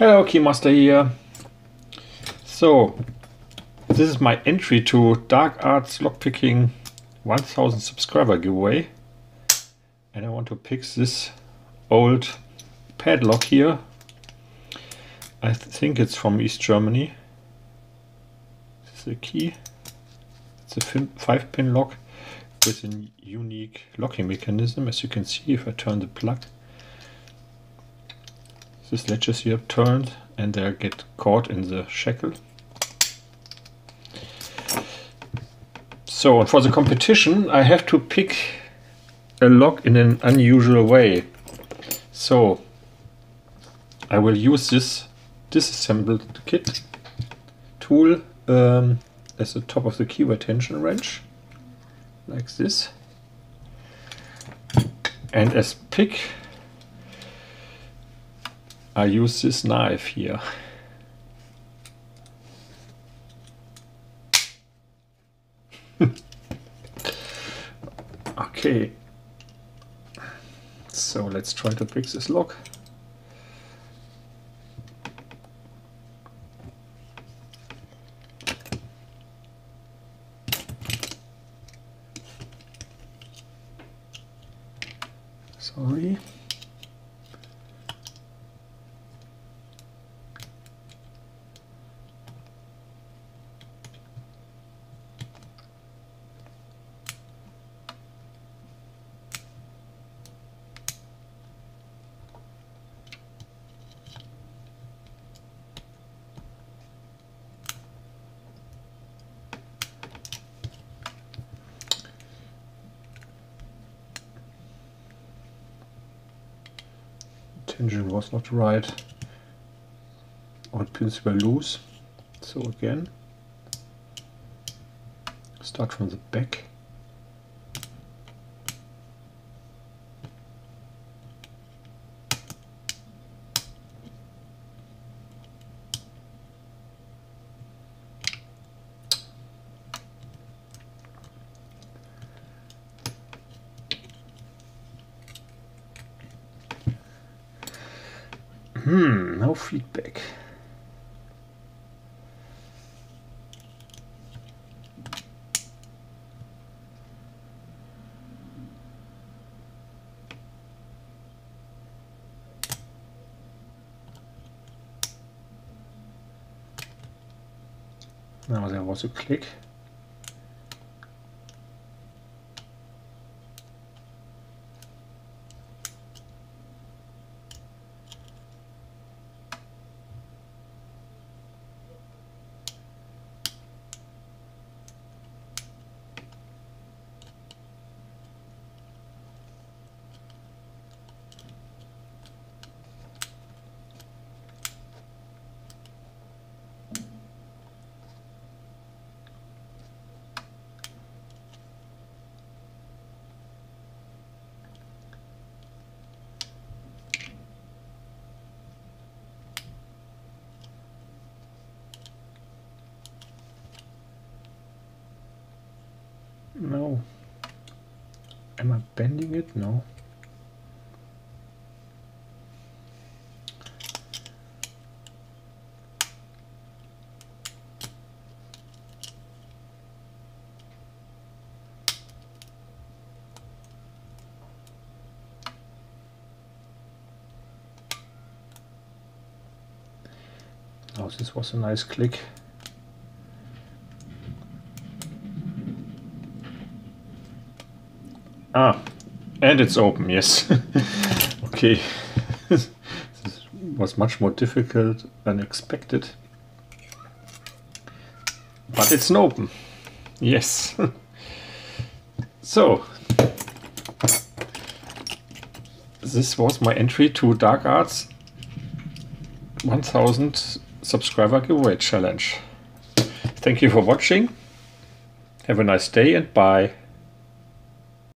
Hello, Keymaster here. So, this is my entry to Dark Arts Lockpicking 1000 subscriber giveaway. And I want to pick this old padlock here. I th think it's from East Germany. This is the key. It's a 5 pin lock with a unique locking mechanism as you can see if I turn the plug these latches here turned and they get caught in the shackle. So for the competition I have to pick a lock in an unusual way. So I will use this disassembled kit tool um, as the top of the keyway tension wrench like this and as pick I use this knife here. okay. So let's try to fix this lock. Sorry. Tension was not right. All pins were loose. So again, start from the back. Hmm, no feedback. Now there was a click. No. Am I bending it? No. Oh, this was a nice click. Ah, and it's open, yes. okay. this was much more difficult than expected. But it's an open. Yes. so, this was my entry to Dark Arts 1000 subscriber giveaway challenge. Thank you for watching. Have a nice day and bye.